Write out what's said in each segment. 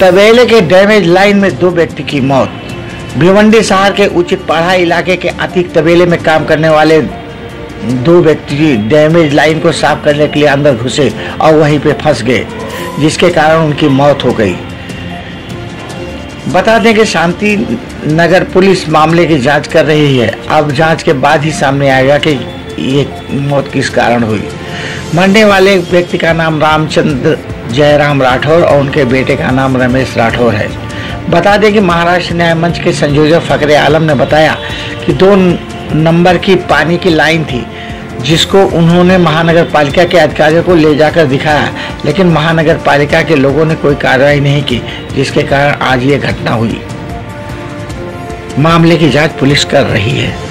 तबेले के damage line में दो व्यक्ति की मौत। भिवंडी शहर के उचित पढ़ा इलाके के अतिक तबेले में काम करने वाले दो व्यक्ति डैमेज लाइन को साफ़ करने के लिए अंदर घुसे और वहीं पे फंस गए, जिसके कारण उनकी मौत हो गई। बता दें कि शांति नगर पुलिस मामले की जाँच कर रही है। अब जाँच के बाद ही सामने आएगा कि ये मौत किस कारण हुई। मरने वाले व्यक्ति का नाम रामचंद्र जयराम राठौर और उनके बेटे का नाम रमेश राठौर है। बता दें कि महाराष्ट्र न्याय मंच के संयोजक फकरे आलम ने बताया कि दो नंबर की पानी की लाइन थी, जिसको उन्होंने महानगर पालिका के अधिकारियों को ले जाकर दिखाया, लेकिन महानगर पालिका के लोगों ने कोई कार्रवाई नहीं की, जिसके कारण आज ये घटना हुई। मामले की जाँच पुलिस कर रही है।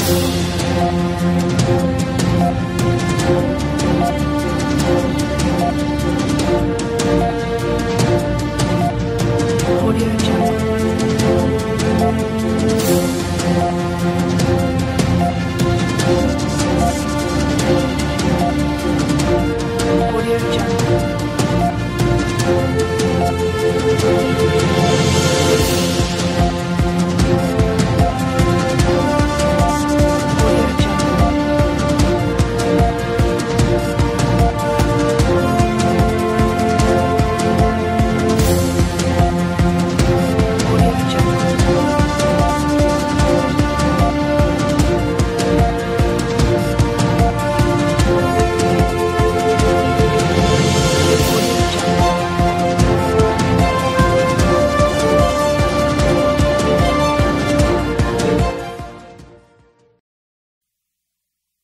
啊！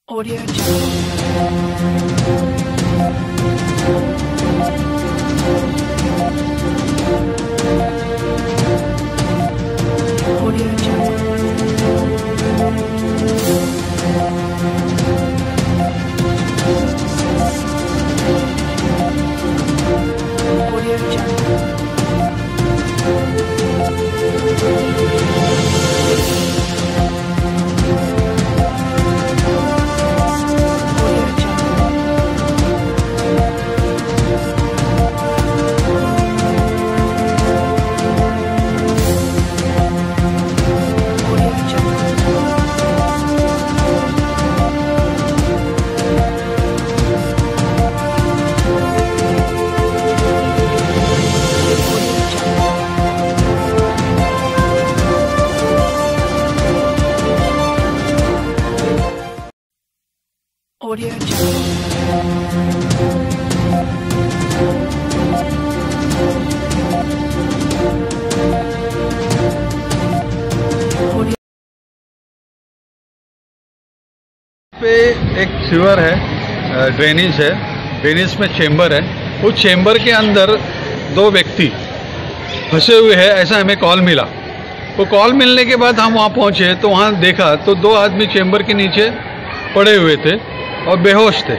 Audio Audio. पे एक सीवर है ड्रेनेज है ड्रेनेज में चेंबर है। उस चेंबर के अंदर दो व्यक्ति फंसे हुए हैं, ऐसा हमें कॉल मिला। वो कॉल मिलने के बाद हम वहाँ पहुँचे तो वहाँ देखा तो दो आदमी चेंबर के नीचे पड़े हुए थे। और बेहोश थे।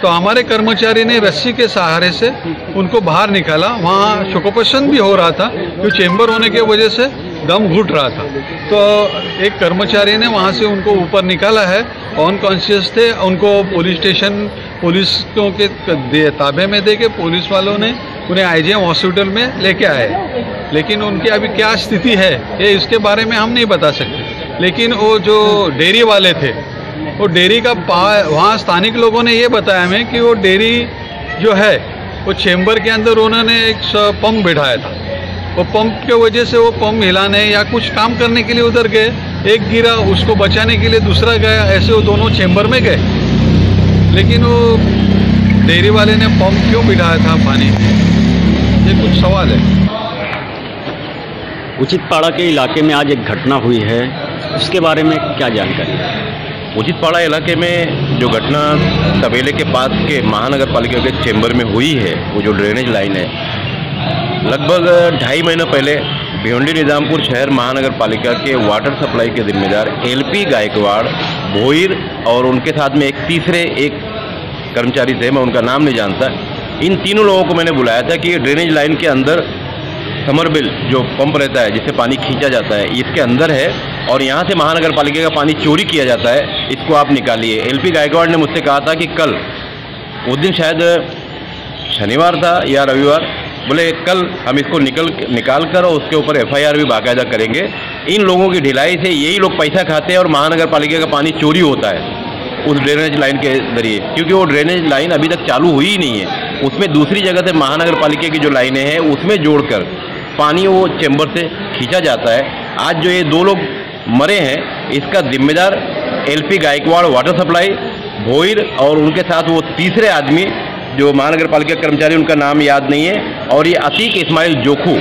तो हमारे कर्मचारी ने रस्सी के सहारे से उनको बाहर निकाला। वहाँ शोकोपशन भी हो रहा था क्योंकि चेंबर होने की वजह से दम घुट रहा था। तो एक कर्मचारी ने वहाँ से उनको ऊपर निकाला है। अनकॉन्शियस थे, उनको पुलिस स्टेशन, पुलिस के ताबे में दे के पुलिस वालों ने उन्हें आईजीएम हॉस्पिटल में लेके आए। लेकिन उनकी अभी क्या स्थिति है, ये इसके बारे में हम नहीं बता सकते। लेकिन वो जो डेयरी वाले थे वो डेयरी का पा वहाँ स्थानिक लोगों ने ये बताया हमें कि वो डेयरी जो है, वो चेम्बर के अंदर उन्होंने एक पंप बिठाया था। वो पंप के वजह से वो पंप हिलाने या कुछ काम करने के लिए उधर गए, एक गिरा, उसको बचाने के लिए दूसरा गया, ऐसे वो दोनों चेम्बर में गए। लेकिन वो डेयरी वाले ने पंप क्यों बिठाया था पानी? ये कुछ सवाल है। उचित पाड़ा के इलाके में आज एक घटना हुई है, उसके बारे में क्या जानकारी? है उचित पाड़ा इलाके में जो घटना तबेले के पास के महानगर पालिका के चेंबर में हुई है, वो जो ड्रेनेज लाइन है, लगभग ढाई महीना पहले भिवंडी निजामपुर शहर महानगर पालिका के वाटर सप्लाई के जिम्मेदार एलपी गायकवाड़, भोईर और उनके साथ में एक तीसरे एक कर्मचारी थे, मैं उनका नाम नहीं जानता, इन तीनों लोगों को मैंने बुलाया था कि ड्रेनेज लाइन के अंदर समरबिल जो पंप रहता है, जिससे पानी खींचा जाता है, इसके अंदर है और यहाँ से महानगर पालिका का पानी चोरी किया जाता है, इसको आप निकालिए। एलपी गायकवाड़ ने मुझसे कहा था कि कल, उस दिन शायद शनिवार था या रविवार, बोले, कल हम इसको निकल निकाल कर और उसके ऊपर एफआईआर भी बाकायदा करेंगे। इन लोगों की ढिलाई से यही लोग पैसा खाते हैं और महानगर पालिका का पानी चोरी होता है, उस ड्रेनेज लाइन के ज़रिए। क्योंकि वो ड्रेनेज लाइन अभी तक चालू हुई ही नहीं है। उसमें दूसरी जगह से महानगर पालिका की जो लाइनें हैं, उसमें जोड़कर पानी वो चैम्बर से खींचा जाता है। आज जो ये दो लोग मरे हैं। इसका जिम्मेदार LP Gaikwad water supply Bhoir और उनके साथ वो तीसरे आदमी जो महानगर पालिका कर्मचारी, उनका नाम याद नहीं है। और ये अतीक इस्माइल जोखू,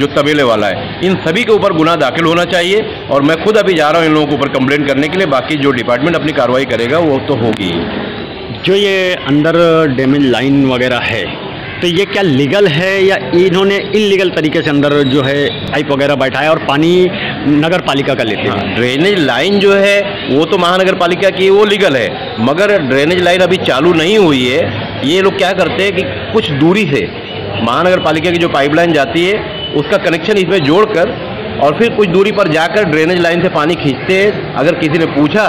जो तबेले वाला है, इन सभी के ऊपर गुना दाखिल होना चाहिए। और मैं खुद अभी जा रहा हूँ इन लोगों के ऊपर कंप्लेंट करने के लिए। बाकी जो डिपार्टमेंट अपनी कार्रवाई करेगा, वो तो होगी। जो ये अंदर डैमेज लाइन वगैरह है तो ये क्या लीगल है या इन्होंने इलीगल तरीके से अंदर जो है पाइप वगैरह बैठाया और पानी नगर पालिका का लेते हैं? हाँ, ड्रेनेज लाइन जो है वो तो महानगर पालिका की वो लीगल है मगर ड्रेनेज लाइन अभी चालू नहीं हुई है। ये लोग क्या करते हैं कि कुछ दूरी से महानगर पालिका की जो पाइपलाइन जाती है उसका कनेक्शन इसमें जोड़कर और फिर कुछ दूरी पर जाकर ड्रेनेज लाइन से पानी खींचते हैं। अगर किसी ने पूछा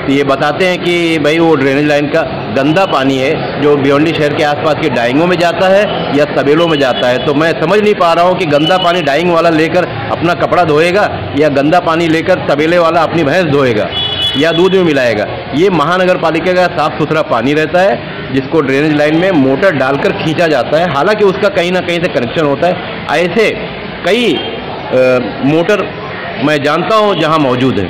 तो ये बताते हैं कि भाई वो ड्रेनेज लाइन का गंदा पानी है, जो भिवंडी शहर के आसपास के डाइंगों में जाता है या सबेलों में जाता है। तो मैं समझ नहीं पा रहा हूँ कि गंदा पानी डाइंग वाला लेकर अपना कपड़ा धोएगा या गंदा पानी लेकर तबेले वाला अपनी भैंस धोएगा या दूध में मिलाएगा। ये महानगर पालिका का साफ़ सुथरा पानी रहता है, जिसको ड्रेनेज लाइन में मोटर डालकर खींचा जाता है। हालाँकि उसका कहीं ना कहीं से कनेक्शन होता है। ऐसे कई मोटर मैं जानता हूँ जहाँ मौजूद है।